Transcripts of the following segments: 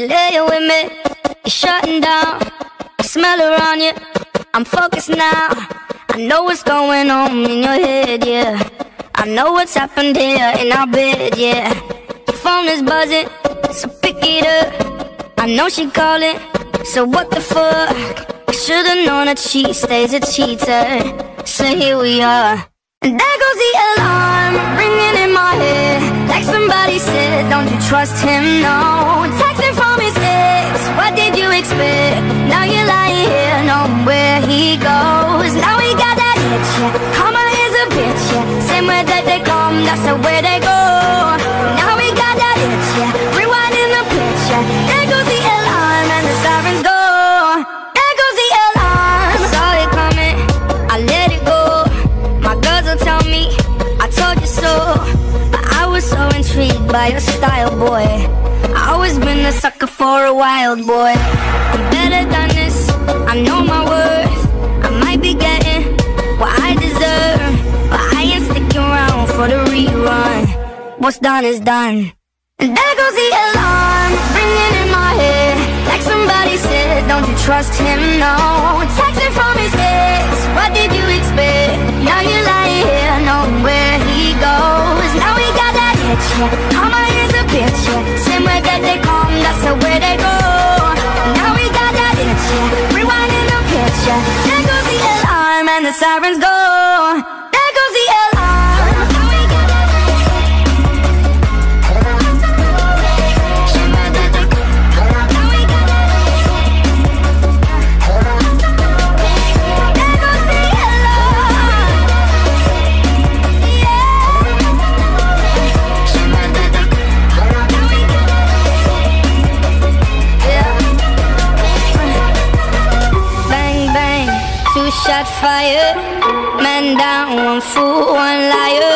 You lay with me, you're shutting down. I smell around you, I'm focused now. I know what's going on in your head, yeah. I know what's happened here in our bed, yeah. The phone is buzzing, so pick it up. I know she calling, so what the fuck? I should've known that she stays a cheater. So here we are. And there goes the alarm, ringing in my head Like somebody said, don't you trust him, no Texting from that's the way they go. Now we got that itch, yeah. Rewinding the yeah. There goes the alarm and the sirens go. There goes the alarm. I saw it coming, I let it go. My girls will tell me, I told you so. But I was so intrigued by your style, boy. I always been a sucker for a wild boy. I'm better than this, I know my worth. I might be getting What's done is done. And there goes the alarm, ringing in my head. Like somebody said, don't you trust him, no. Texting from his ex, what did you expect? Now you're lying here, knowing where he goes. Now we got that itch, yeah. Karma is a bitch, yeah. Same way that they come, that's the way they go. Now we got that itch, yeah. Rewinding the yeah There goes the alarm and the sirens fire. Man down, one fool, one liar.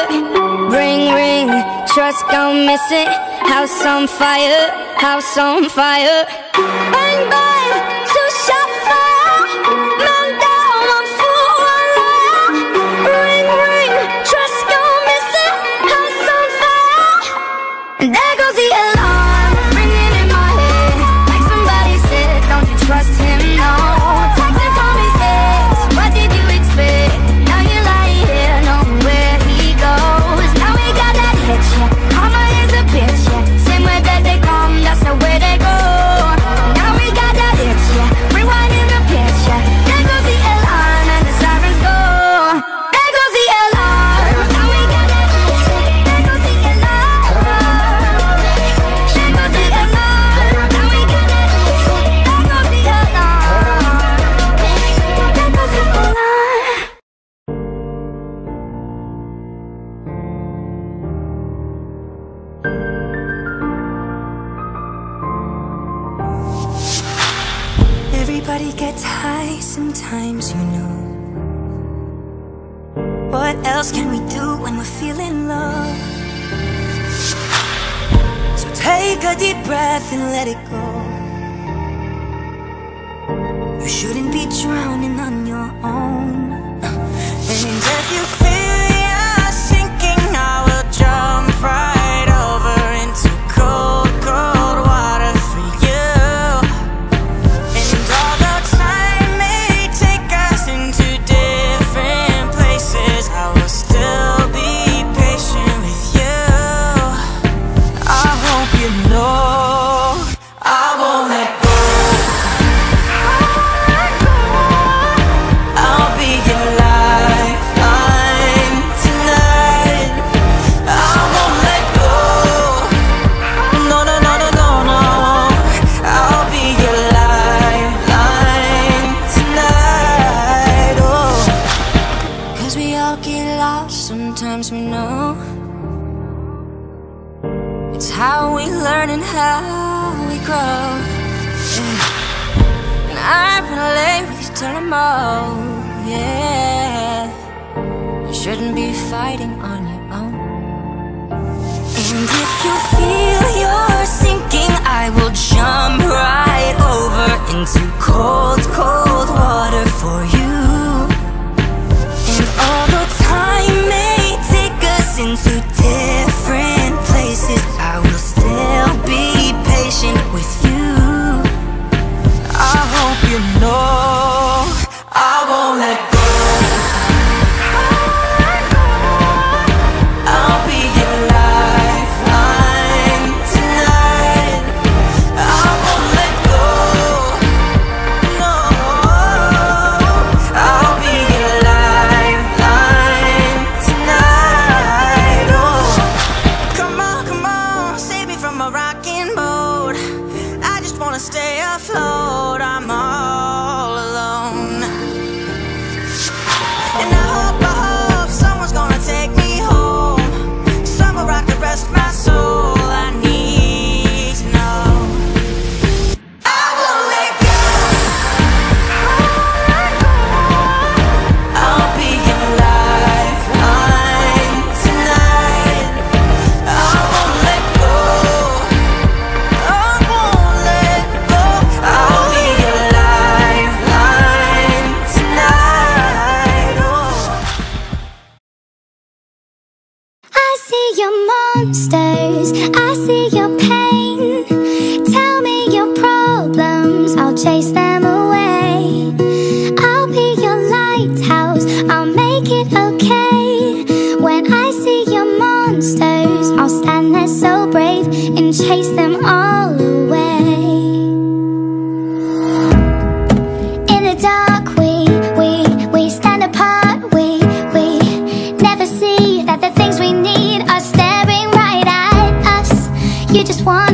Ring, ring, trust gone missing. House on fire, house on fire. Bang, bang, Everybody gets high sometimes, you know. What else can we do when we're feeling low? So take a deep breath and let it go. You shouldn't be drowning on your own. Sometimes, we know. It's how we learn and how we grow. And I relate with you till I'm old, yeah. You shouldn't be fighting on your own. And if you feel you're sinking, I will jump right over into cold, cold water for you. wave and chase them all away. In the dark we, we, we stand apart. We, we never see that the things we need are staring right at us. You just want